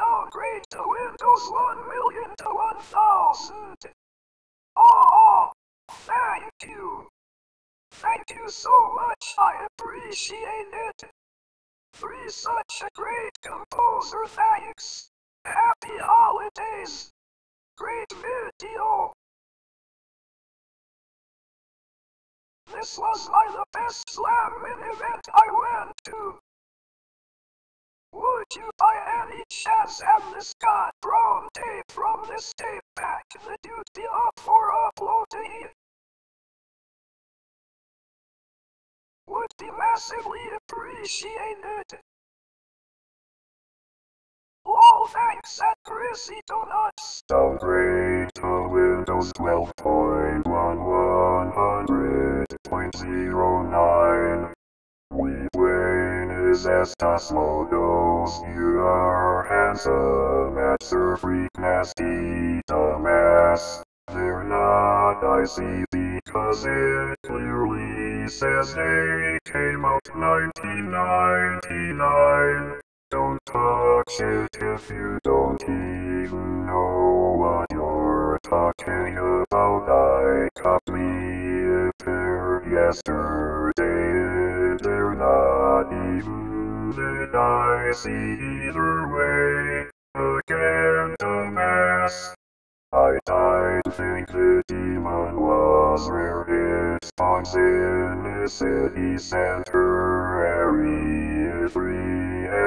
downgrade to Windows 1 million to 1000. Oh, thank you. Thank you so much, I appreciate it. Three such a great composer, thanks. Happy holidays. Great video. This was my the best slam event I went to. Would you by any chance have this god brown tape from this tape back? The be up for uploading? Would be massively appreciated. All thanks at Chrissy Donuts. Downgrade to Windows 12.1100.09. We Wayne is Estas You are handsome master Freak Nasty Dumbass. They're not icy because it clearly says they came out 1999. Don't touch it if you don't even know what you're talking about. I caught me a pair yesterday. They're not even that see either way. Again, dumbass. I died to think the demon was rare. It spawns in the city center area 3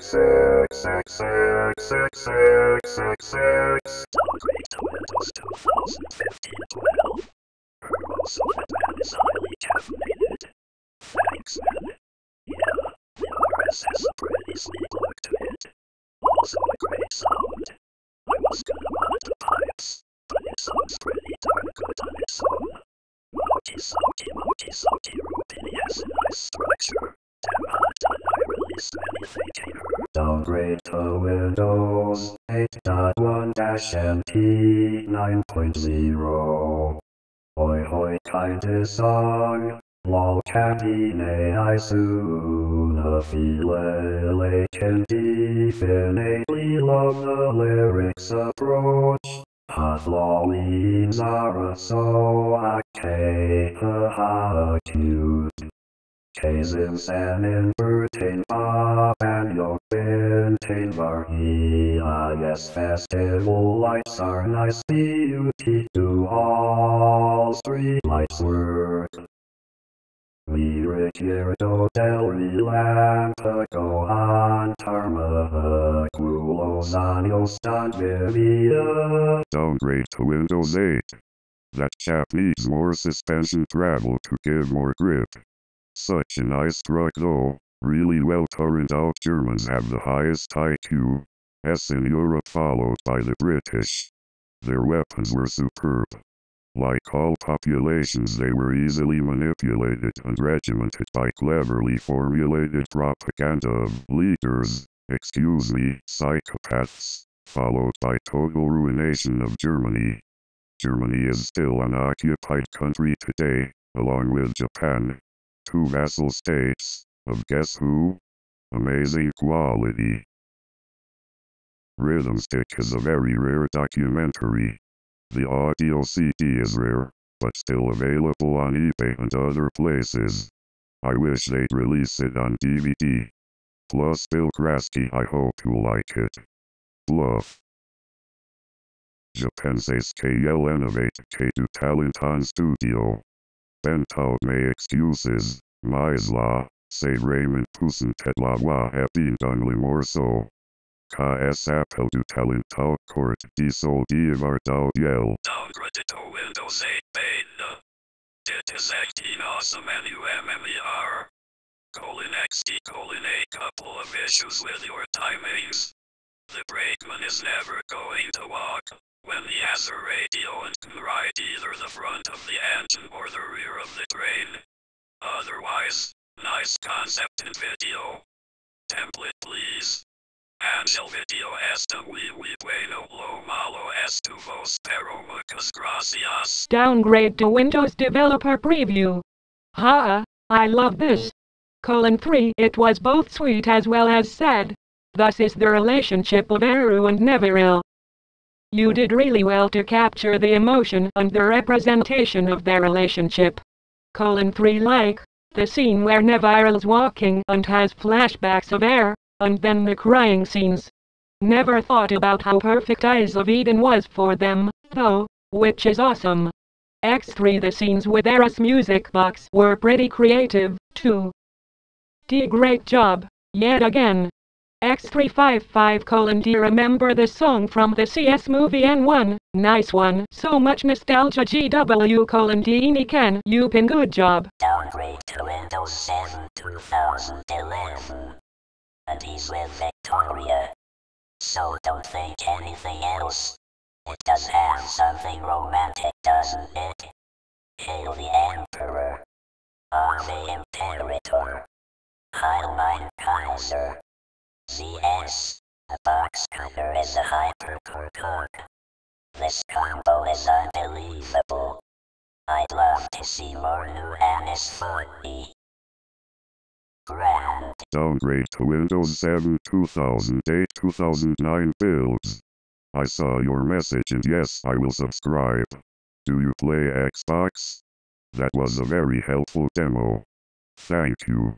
XXXXXXXX. Downgrade to Windows 2015-12. Also, that is highly caffeinated. Thanks, man. Sleep look to it. Also a great sound. I was gonna mount the pipes, but it sounds pretty darn good on its own. Moki Soki Moki Soki Rupini has a nice structure. Damn hot done I released anything here. Downgrade to Windows 8.1-NT 9.0. Hoi hoi kinda song. Laukadine I soon filele can definitely love the lyrics approach. Hathlolim Zara so I take a heart acute. Cases and invertain up and your maintain varhi. Ah guess festival lights are nice beauty to all three lights work. We richiero del rilampico on tarmac, culos anios via. Downgrade to Windows 8. That chap needs more suspension travel to give more grip. Such a nice truck though. Really well turned out Germans have the highest IQ. S in Europe followed by the British. Their weapons were superb. Like all populations they were easily manipulated and regimented by cleverly formulated propaganda of leaders, excuse me, psychopaths, followed by total ruination of Germany. Germany is still an occupied country today, along with Japan. Two vassal states, of guess who? Amazing quality. Rhythm Stick is a very rare documentary. The audio CD is rare, but still available on eBay and other places. I wish they'd release it on DVD. Plus Bill Kraske I hope you like it. Bluff. Japanese KL Innovate K2 Talent on Studio. Bent out may excuses, Maisla, say Raymond Pusen Tetlawa Happy Dungli more so. KS Apple du Talent out Court Diesel Divar Dao Yell. Downgrade to Windows 8 Beta. Dit is acting awesome NUMMER. Colon XD colon a couple of issues with your timings. The brakeman is never going to walk when he has a radio and can ride either the front of the engine or the rear of the train. Otherwise, nice concept and video. Template please. Video esta bueno lo malo estuvos pero muchas gracias. Downgrade to Windows Developer Preview. Ha! I love this. Colon 3 It was both sweet as well as sad. Thus is the relationship of Eru and Neviril. You did really well to capture the emotion and the representation of their relationship. Colon 3 like, the scene where Neviril's walking and has flashbacks of air, and then the crying scenes. Never thought about how perfect Eyes of Eden was for them, though, which is awesome. X3 The scenes with Era's music box were pretty creative, too. D great job, yet again. X355 colon D remember the song from the CS movie N1, nice one, so much nostalgia GW colon D Niken, you been good job. Downgrade to Windows 7 2011. And he's with Victoria. So don't think anything else. It does have something romantic, doesn't it? Hail the Emperor. Or the Imperator. Heil mein Kaiser. ZS. The box cutter is a hypercore cook. This combo is unbelievable. I'd love to see more new Anis 40. Downgrade to Windows 7 2008-2009 builds. I saw your message and yes, I will subscribe. Do you play Xbox? That was a very helpful demo. Thank you.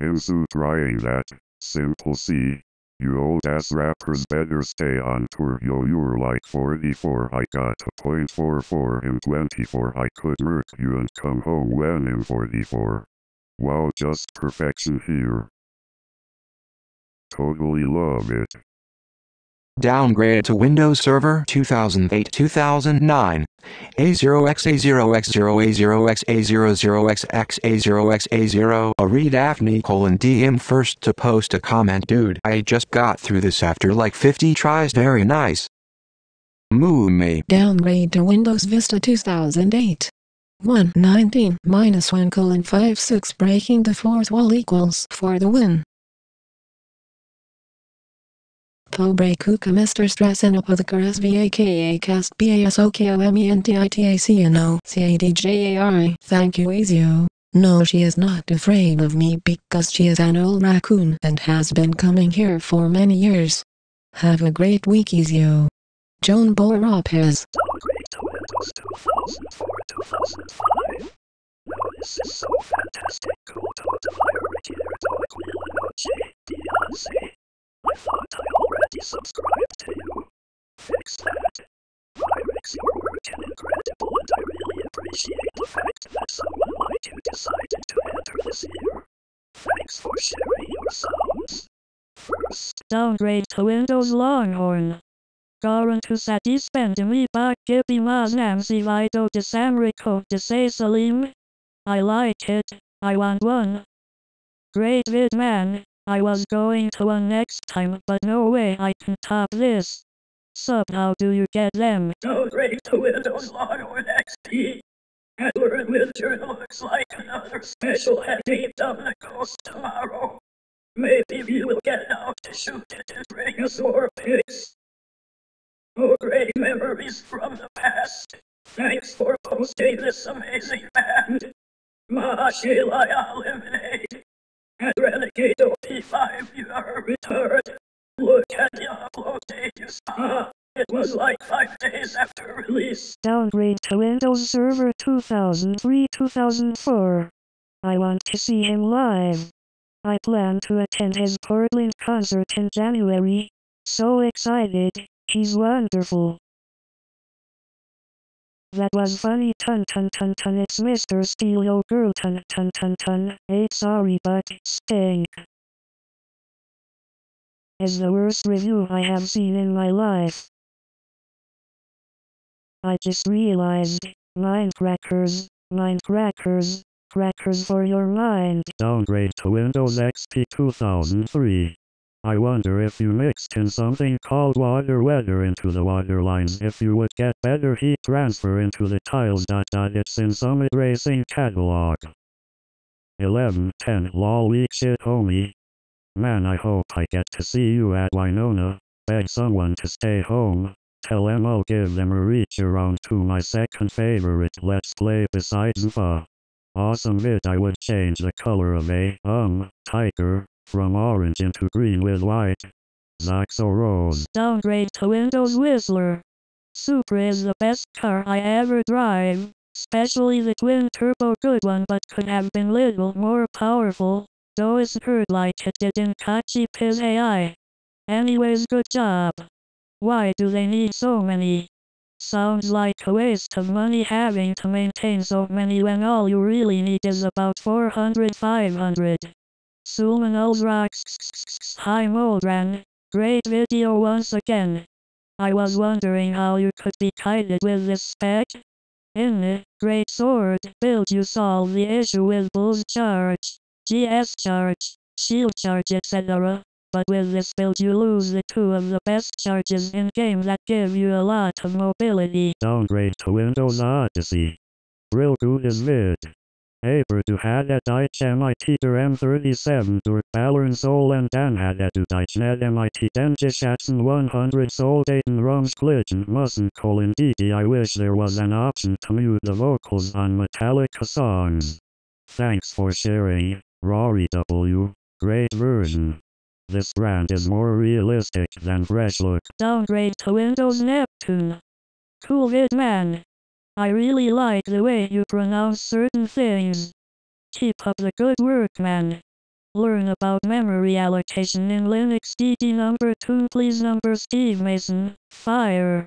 Ensu trying that. Simple C. You old ass rappers better stay on tour yo you're like 44 I got a point 44 in 24 I could murk you and come home when in 44. Wow just perfection here. Totally love it. Downgrade to Windows Server 2008-2009. A0x A0x0A0x A00xA0. A read Daphne colon DM first to post a comment dude I just got through this after like 50 tries very nice. Moo me. Downgrade to Windows Vista 2008. 119 minus 1 colon 5 6 breaking the fourth wall equals for the win. Pobre Kuka Mr. Stress and Apothecary SVAKA Cast BASOKOMENTITACNO CADJARI Thank you Ezio. No she is not afraid of me because she is an old raccoon and has been coming here for many years. Have a great week Ezio. Joan. Downgrade Windows 2004-2005. Now this is so fantastic. Go to the hierarchy here. I thought I already subscribed to you. Fix that. Pyrex, your work is incredible and I really appreciate the fact that someone like you decided to enter this year. Thanks for sharing your sounds. First, Downgrade to Windows Longhorn. Garanto satisfendi mas Nancy Lido de Samrico de say Salim. I like it. I want one. Great vid man. I was going to one next time but no way I can top this. Sub how do you get them? downgrade to Windows Longhorn XP. Edward Winter looks like another special head deep down the coast tomorrow. Maybe we will get out to shoot it and bring us more pics. Oh, great memories from the past. Thanks for posting this amazing band. Mahashila Eliminate. And Renegade OP5, you are a retard. Look at the upload date you saw. It was like five days after release. Downgrade to Windows Server 2003-2004. I want to see him live. I plan to attend his Portland concert in January. So excited. He's wonderful. That was funny ton ton ton ton it's Mr. Steal Girl ton ton ton ton. Hey sorry but stink. Is the worst review I have seen in my life. I just realized, mind crackers, mind crackers, crackers for your mind. Downgrade to Windows XP 2003. I wonder if you mixed in something called Water Wetter into the water lines if you would get better heat transfer into the tiles. It's in Summit Racing catalog. 11 10 lol weak shit homie. Man I hope I get to see you at Winona. Beg someone to stay home. Tell them I'll give them a reach around to my second favorite Let's Play besides Ufa. Awesome bit I would change the color of a, um, tiger, from orange into green with white. Zaxo Rose. Downgrade to Windows Whistler. Supra is the best car I ever drive. Especially the twin turbo good one but could have been little more powerful. Though it's heard like it did in Kachi Piz AI. Anyways good job. Why do they need so many? Sounds like a waste of money having to maintain so many when all you really need is about 400 500. Sulman Ulraks Hi Moldran. Great video once again. I was wondering how you could be kited with this spec. In the Great Sword build you solve the issue with Bull's Charge, GS Charge, Shield Charge etc. But with this build you lose the two of the best charges in game that give you a lot of mobility. Downgrade to Windows Odyssey. Real good is mid. Aber du hade ditt MIT der M37 durch Ballern Sol dann hade du ditt net MIT den geschätzten 100 Soldaten rumsklitchen müssen colon DD I wish there was an option to mute the vocals on Metallica songs. Thanks for sharing, Rory W. Great version. This brand is more realistic than fresh look. Downgrade to Windows Neptune. Cool vid man. I really like the way you pronounce certain things. Keep up the good work, man. Learn about memory allocation in Linux DD number 2 please. Number Steve Mason, fire.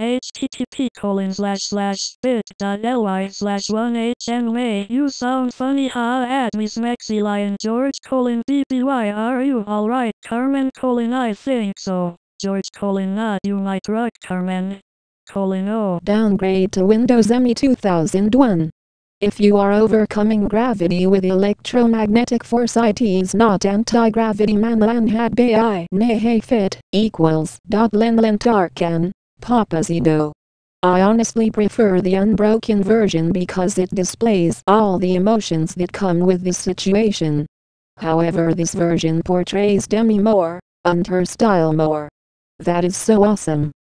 http colon slash slash bit.ly slash 1hnma you sound funny. Ha at me smexy lion george colon bby are you alright carmen colon? I think so. George colon not you might rock carmen colon o Downgrade to Windows ME 2001. If you are overcoming gravity with electromagnetic force it is not anti-gravity manlan had bi nehe fit equals dot lenlen tarkan, papazido. I honestly prefer the unbroken version because it displays all the emotions that come with this situation. However this version portrays Demi more, and her style more. That is so awesome.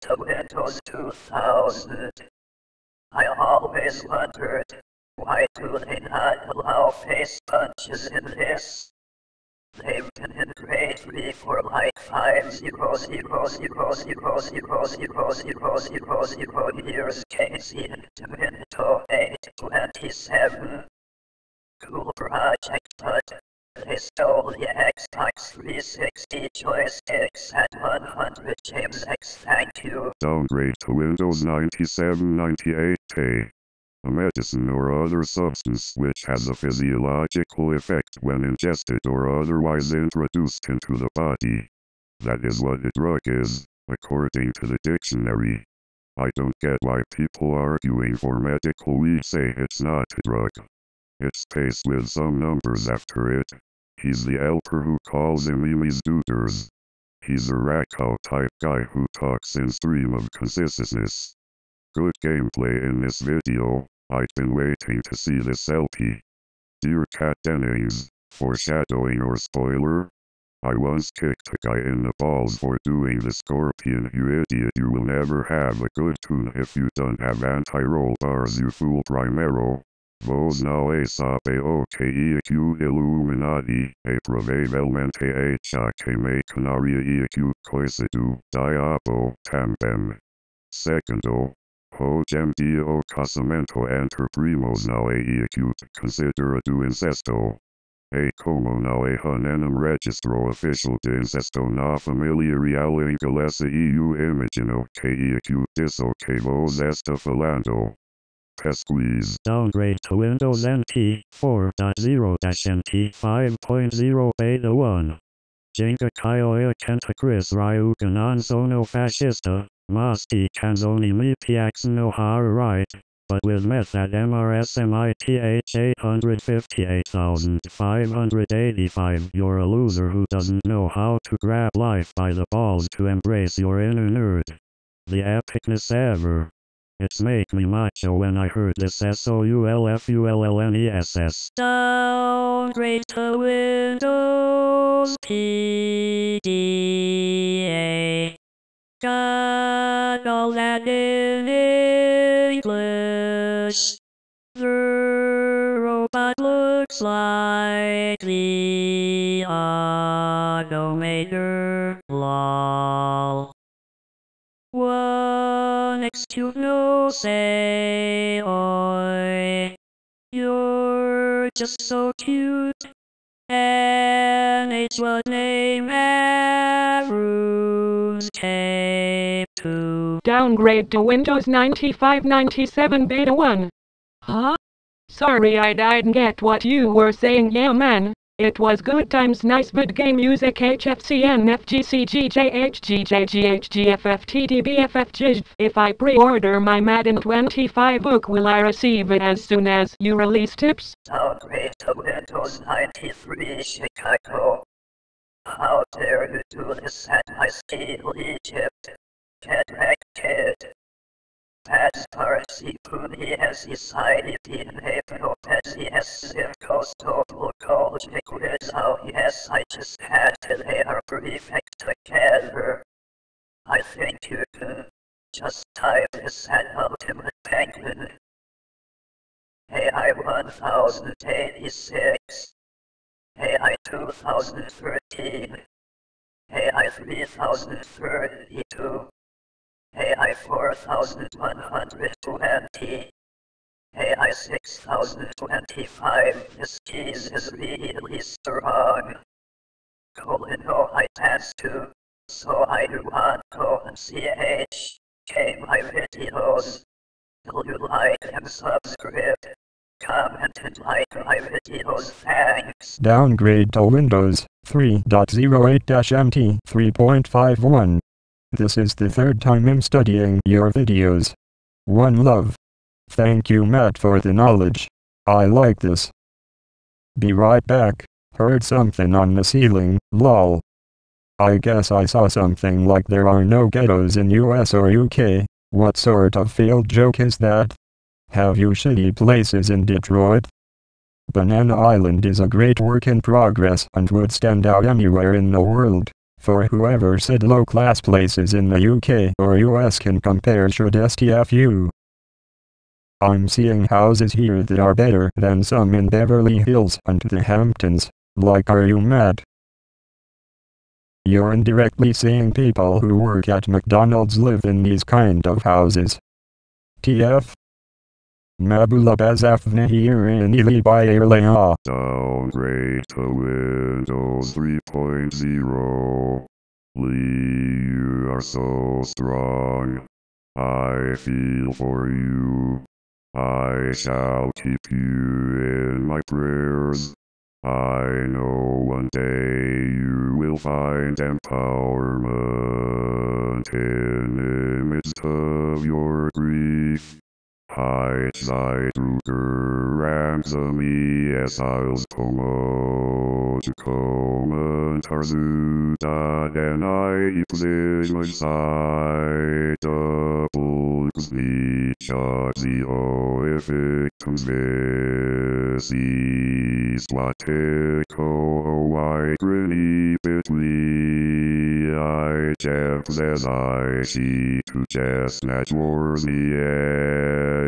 Downgrade to 2000. I always wondered, why do they not allow face punches in this? They've been in grade 3 for like 5 zero zero zero zero zero zero zero zero zero years Casey into Windows 827. Cool project, but they stole the Xbox 360 joysticks at 100 James X. Thank you. Downgrade to Windows 9798K. A medicine or other substance which has a physiological effect when ingested or otherwise introduced into the body. That is what a drug is, according to the dictionary. I don't get why people arguing for medical we say it's not a drug. It's spaced with some numbers after it. He's the elper who calls Emily's Duders. He's a Rakow type guy who talks in stream of consciousness. Good gameplay in this video, I've been waiting to see this LP. Dear Kat Dennings, foreshadowing or spoiler? I once kicked a guy in the balls for doing the scorpion you idiot you will never have a good tune if you don't have anti-roll bars you fool primero. Vos nois sapeo que iq illuminati, a provavelmente a que me canaria iq coisitu diabo tampem. Secondo, hogem dio casamento enter primos noe iq consideratu incesto. a como noe honenem registro official de incesto na familiari reale galesa eu imagino que iq disso que vos esta falando. Pesquise. Downgrade to Windows NT 4.0-NT 5.0 Beta 1. Jenga Kioia Kenta Chris Ryuga non sono fascista, Masti Canzoni mi piacciono har right, but with meth at MRSMITH 858,585 you're a loser who doesn't know how to grab life by the balls to embrace your inner nerd. The epicness ever. It's make me macho when I heard this S-O-U-L-F-U-L-L-N-E-S-S. Downgrade to Windows PDA. Got all that in English. Say oi. You're just so cute. And it's what name RuneScape 2. Downgrade to Windows 95 97 Beta 1. Huh? Sorry I didn't get what you were saying yeah man. It was good times nice vid game music HFCN FGCGJHGJGHGFFTDBFFG. If I pre-order my Madden 25 book will I receive it as soon as you release tips? Downgrade to Windows 93 Chicago. How dare you do this at my scale, Egypt? Get back, kid. As far as he Puni has decided in April as he has circles total college quiz how yes I just had to lay our prefect together. I think you can just type this at Ultimate Penguin. AI 1086 AI 2013 AI 3032 AI 4120 AI 6025 This keys is really strong. Colon no I pass to so I do want colon CH K my videos. Will you like and subscribe? Comment and like my videos. Thanks. Downgrade to Windows 3.08-MT 3.51. This is the third time I'm studying your videos. One love. Thank you Matt for the knowledge. I like this. Be right back. Heard something on the ceiling, lol. I guess I saw something like there are no ghettos in US or UK. What sort of field joke is that? Have you shitty places in Detroit? Banana Island is a great work in progress and would stand out anywhere in the world. For whoever said low class places in the UK or US can compare should STFU. I'm seeing houses here that are better than some in Beverly Hills and the Hamptons. Like are you mad? You're indirectly saying people who work at McDonald's live in these kind of houses. TF? Mabula Bazafnahir Ili Bayerlea. Downgrade to Windows 3.0. Lee, you are so strong. I feel for you. I shall keep you in my prayers. I know one day you will find empowerment in the midst of your grief. Hide thy Drucker ransomi exiles como to commentar da and I pledge my side double the shot the o if it comes this Slateko o grinny bitly I jeff as I see to chestnut wars the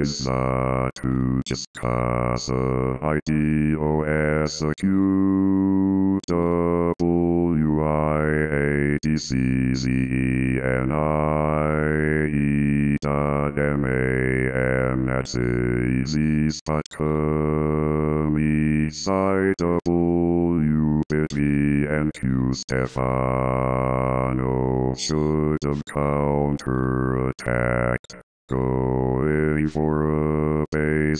is uh, to just casa IDOS a Q W I A D C Z E N I E dot M A N at Z spot com E side W and Q Stefano should have counter attacked. Going for a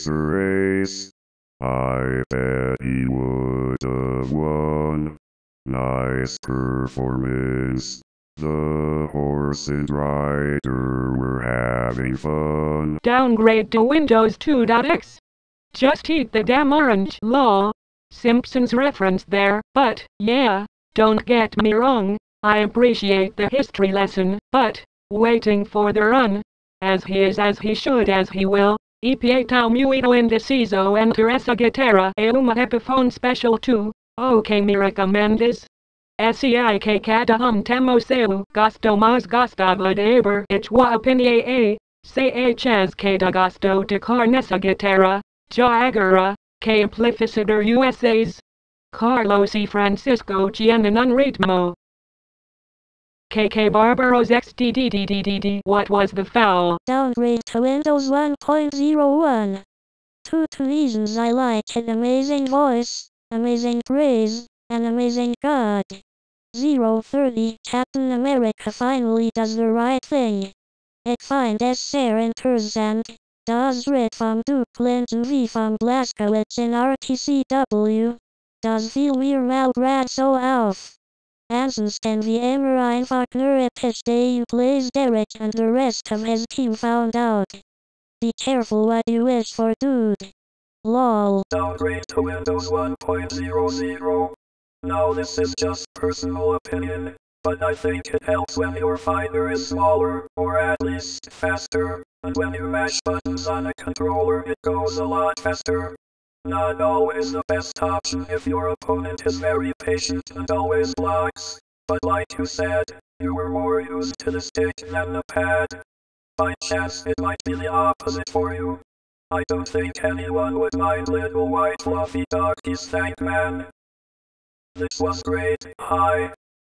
race. I bet he would have won. Nice performance. The horse and rider were having fun. Downgrade to Windows 2.x. Just eat the damn orange, law. Simpsons reference there, but, yeah, don't get me wrong, I appreciate the history lesson, but, waiting for the run, as he is as he should as he will, EPA tau muito indeciso enter essa guitarra é uma epiphone special 2, ok me recomendes? SEIK cada um temo seu, gosto mais gostava de eber itwa opinie a, CHS cada gosto de car nessa guitarra, já agora, que amplificador USAs, Carlos e. Francisco tienen un ritmo KK Barbaros XDDDDDD. What was the foul? Downgrade to Windows 1.01. Two reasons I like it amazing voice, amazing praise, and amazing God. 030 Captain America finally does the right thing. It finds Sarah and does red from Duplin to V from Blazkowicz in RTCW. Das viel mehr mal grad so auf. Einfach nur episch day you plays Derek and the rest of his team found out. Be careful what you wish for dude. LOL. Downgrade to Windows 1.00. Now this is just personal opinion, but I think it helps when your finder is smaller, or at least faster, and when you mash buttons on a controller it goes a lot faster. Not always the best option if your opponent is very patient and always blocks, but like you said, you were more used to the stick than the pad. By chance it might be the opposite for you. I don't think anyone would mind little white fluffy doggies thank man. This was great, hi.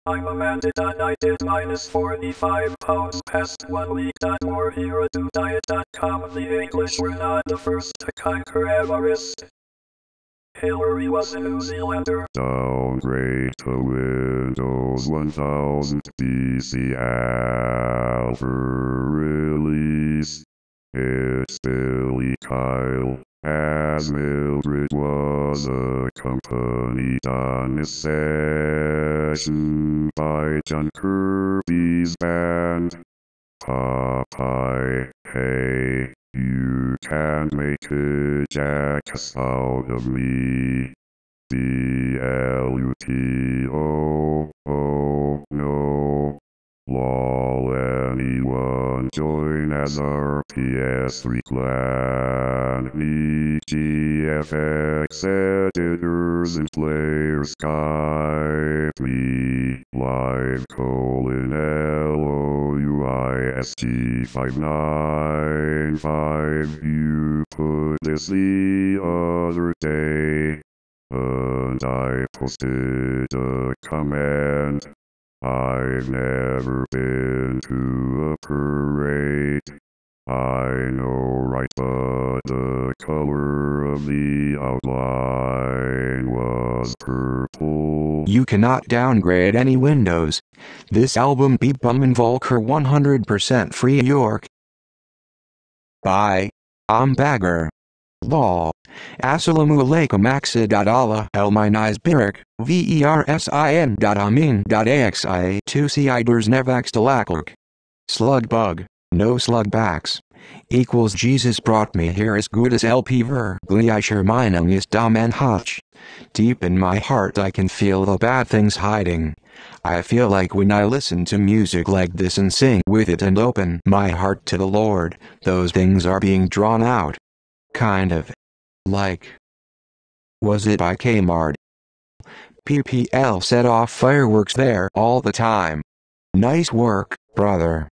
I'm Amanda and I did minus 45 pounds past one week. Warhero2diet.com The English were not the first to conquer Everest. Hillary was a New Zealander. Downgrade to Windows 1000 PC Alpha release. It's Billy Kyle. As Mildred was accompanied on this session by John Kirby's band. Popeye, hey, you can't make a jackass out of me. B-L-U-T-O, oh no. Lol, anyone join as our PS3 clan? EGFX editors and players Skype. Live colon L-O-U-I-S-T 595. You put this the other day. And I posted a comment. I've never been to a parade. I know right, but the color of the outline was purple. You cannot downgrade any Windows. This album be Bummin Volker 100% free York. Bye. I'm Bagger. Law. Assalamu alaikum Allah el minais birik, versin dot amin dot axia 2 siders nevax delaklerk. Slug bug, no slug backs. Equals Jesus brought me here as good as LP ver. Gliischer Meinung is dumb and hutch. Deep in my heart I can feel the bad things hiding. I feel like when I listen to music like this and sing with it and open my heart to the Lord, those things are being drawn out. Kind of. Like. Was it by Kmart? PPL set off fireworks there all the time. Nice work, brother.